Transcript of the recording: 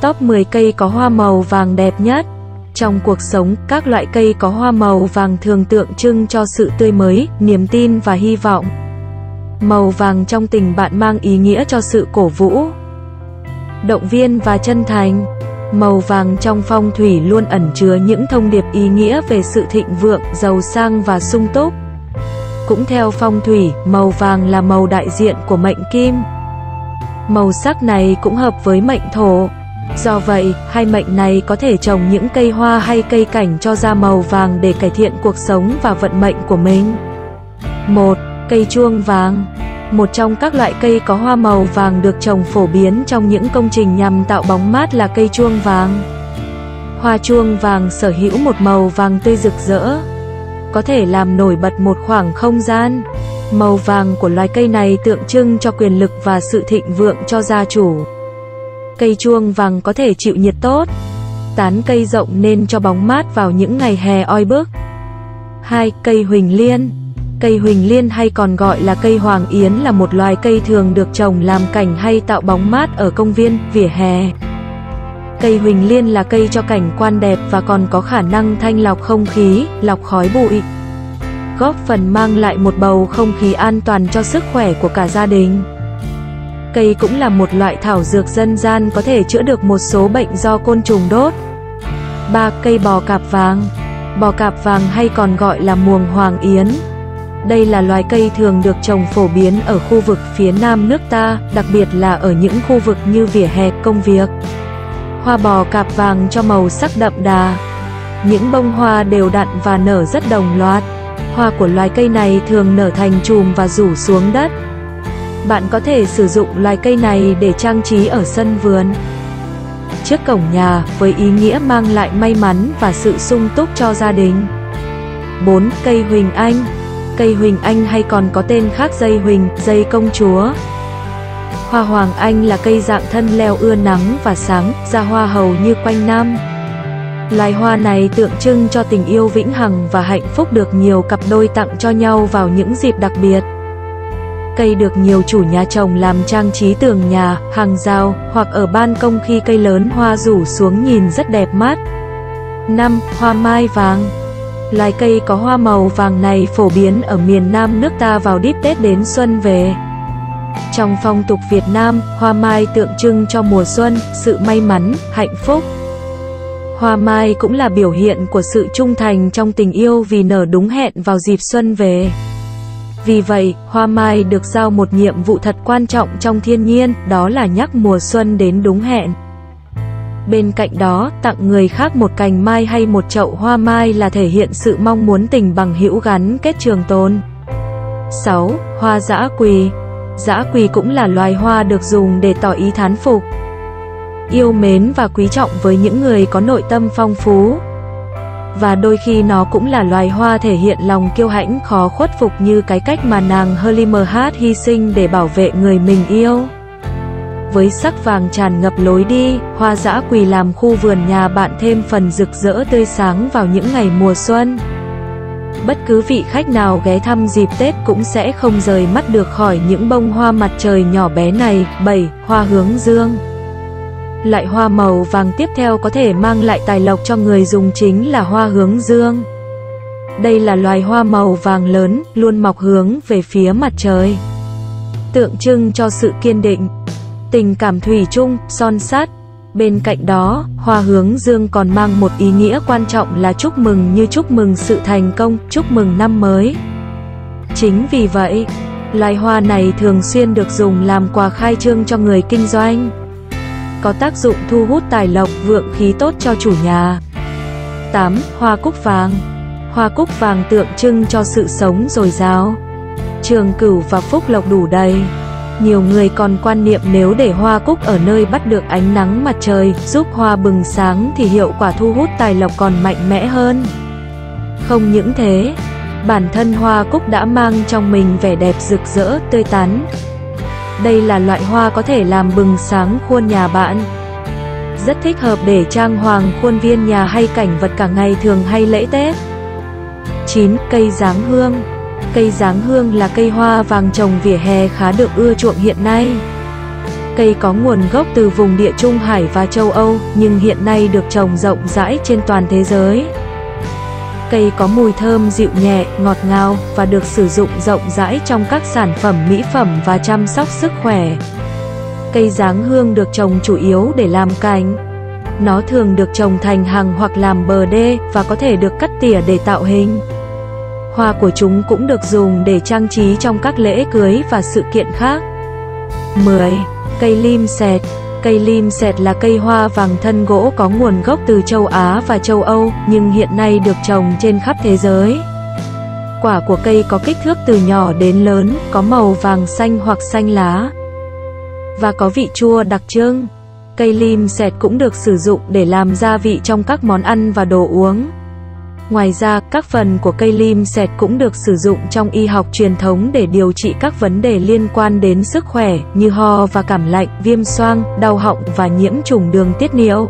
Top 10 cây có hoa màu vàng đẹp nhất Trong cuộc sống, các loại cây có hoa màu vàng thường tượng trưng cho sự tươi mới, niềm tin và hy vọng. Màu vàng trong tình bạn mang ý nghĩa cho sự cổ vũ, động viên và chân thành. Màu vàng trong phong thủy luôn ẩn chứa những thông điệp ý nghĩa về sự thịnh vượng, giàu sang và sung túc. Cũng theo phong thủy, màu vàng là màu đại diện của mệnh kim. Màu sắc này cũng hợp với mệnh thổ. Do vậy, hai mệnh này có thể trồng những cây hoa hay cây cảnh cho ra màu vàng để cải thiện cuộc sống và vận mệnh của mình. 1. Cây chuông vàng một trong các loại cây có hoa màu vàng được trồng phổ biến trong những công trình nhằm tạo bóng mát là cây chuông vàng. Hoa chuông vàng sở hữu một màu vàng tươi rực rỡ, có thể làm nổi bật một khoảng không gian. Màu vàng của loài cây này tượng trưng cho quyền lực và sự thịnh vượng cho gia chủ. Cây chuông vàng có thể chịu nhiệt tốt, tán cây rộng nên cho bóng mát vào những ngày hè oi bức. 2. Cây huỳnh liên Cây huỳnh liên hay còn gọi là cây hoàng yến là một loài cây thường được trồng làm cảnh hay tạo bóng mát ở công viên, vỉa hè. Cây huỳnh liên là cây cho cảnh quan đẹp và còn có khả năng thanh lọc không khí, lọc khói bụi. Góp phần mang lại một bầu không khí an toàn cho sức khỏe của cả gia đình. Cây cũng là một loại thảo dược dân gian có thể chữa được một số bệnh do côn trùng đốt. 3. Cây bò cạp vàng Bò cạp vàng hay còn gọi là muồng hoàng yến đây là loài cây thường được trồng phổ biến ở khu vực phía nam nước ta, đặc biệt là ở những khu vực như vỉa hè, công việc. Hoa bò cạp vàng cho màu sắc đậm đà. Những bông hoa đều đặn và nở rất đồng loạt. Hoa của loài cây này thường nở thành chùm và rủ xuống đất. Bạn có thể sử dụng loài cây này để trang trí ở sân vườn. Trước cổng nhà, với ý nghĩa mang lại may mắn và sự sung túc cho gia đình. 4. Cây huỳnh anh Cây huỳnh anh hay còn có tên khác dây huỳnh, dây công chúa. Hoa hoàng anh là cây dạng thân leo ưa nắng và sáng, ra hoa hầu như quanh năm. Loài hoa này tượng trưng cho tình yêu vĩnh hằng và hạnh phúc được nhiều cặp đôi tặng cho nhau vào những dịp đặc biệt. Cây được nhiều chủ nhà trồng làm trang trí tường nhà, hàng rào hoặc ở ban công khi cây lớn hoa rủ xuống nhìn rất đẹp mắt. 5. Hoa mai vàng Loài cây có hoa màu vàng này phổ biến ở miền Nam nước ta vào đít Tết đến xuân về. Trong phong tục Việt Nam, hoa mai tượng trưng cho mùa xuân, sự may mắn, hạnh phúc. Hoa mai cũng là biểu hiện của sự trung thành trong tình yêu vì nở đúng hẹn vào dịp xuân về. Vì vậy, hoa mai được giao một nhiệm vụ thật quan trọng trong thiên nhiên, đó là nhắc mùa xuân đến đúng hẹn. Bên cạnh đó, tặng người khác một cành mai hay một chậu hoa mai là thể hiện sự mong muốn tình bằng hữu gắn kết trường tồn. 6. Hoa dã quỳ Dã quỳ cũng là loài hoa được dùng để tỏ ý thán phục, yêu mến và quý trọng với những người có nội tâm phong phú. Và đôi khi nó cũng là loài hoa thể hiện lòng kiêu hãnh khó khuất phục như cái cách mà nàng Helimerhat hy sinh để bảo vệ người mình yêu với sắc vàng tràn ngập lối đi, hoa dã quỳ làm khu vườn nhà bạn thêm phần rực rỡ tươi sáng vào những ngày mùa xuân. Bất cứ vị khách nào ghé thăm dịp Tết cũng sẽ không rời mắt được khỏi những bông hoa mặt trời nhỏ bé này. 7. Hoa hướng dương Loại hoa màu vàng tiếp theo có thể mang lại tài lộc cho người dùng chính là hoa hướng dương. Đây là loài hoa màu vàng lớn, luôn mọc hướng về phía mặt trời. Tượng trưng cho sự kiên định, tình cảm thủy chung, son sát. Bên cạnh đó, hoa hướng dương còn mang một ý nghĩa quan trọng là chúc mừng như chúc mừng sự thành công, chúc mừng năm mới. Chính vì vậy, loài hoa này thường xuyên được dùng làm quà khai trương cho người kinh doanh. Có tác dụng thu hút tài lộc vượng khí tốt cho chủ nhà. 8. Hoa cúc vàng Hoa cúc vàng tượng trưng cho sự sống dồi dào, trường cửu và phúc lộc đủ đầy. Nhiều người còn quan niệm nếu để hoa cúc ở nơi bắt được ánh nắng mặt trời, giúp hoa bừng sáng thì hiệu quả thu hút tài lộc còn mạnh mẽ hơn. Không những thế, bản thân hoa cúc đã mang trong mình vẻ đẹp rực rỡ, tươi tắn. Đây là loại hoa có thể làm bừng sáng khuôn nhà bạn. Rất thích hợp để trang hoàng khuôn viên nhà hay cảnh vật cả ngày thường hay lễ Tết. 9. Cây giáng hương Cây giáng hương là cây hoa vàng trồng vỉa hè khá được ưa chuộng hiện nay. Cây có nguồn gốc từ vùng địa Trung Hải và châu Âu, nhưng hiện nay được trồng rộng rãi trên toàn thế giới. Cây có mùi thơm dịu nhẹ, ngọt ngào và được sử dụng rộng rãi trong các sản phẩm mỹ phẩm và chăm sóc sức khỏe. Cây giáng hương được trồng chủ yếu để làm cành. Nó thường được trồng thành hàng hoặc làm bờ đê và có thể được cắt tỉa để tạo hình. Hoa của chúng cũng được dùng để trang trí trong các lễ cưới và sự kiện khác. 10. Cây lim sẹt Cây lim sẹt là cây hoa vàng thân gỗ có nguồn gốc từ châu Á và châu Âu, nhưng hiện nay được trồng trên khắp thế giới. Quả của cây có kích thước từ nhỏ đến lớn, có màu vàng xanh hoặc xanh lá và có vị chua đặc trưng. Cây lim sẹt cũng được sử dụng để làm gia vị trong các món ăn và đồ uống. Ngoài ra, các phần của cây lim sẹt cũng được sử dụng trong y học truyền thống để điều trị các vấn đề liên quan đến sức khỏe như ho và cảm lạnh, viêm xoang, đau họng và nhiễm trùng đường tiết niệu.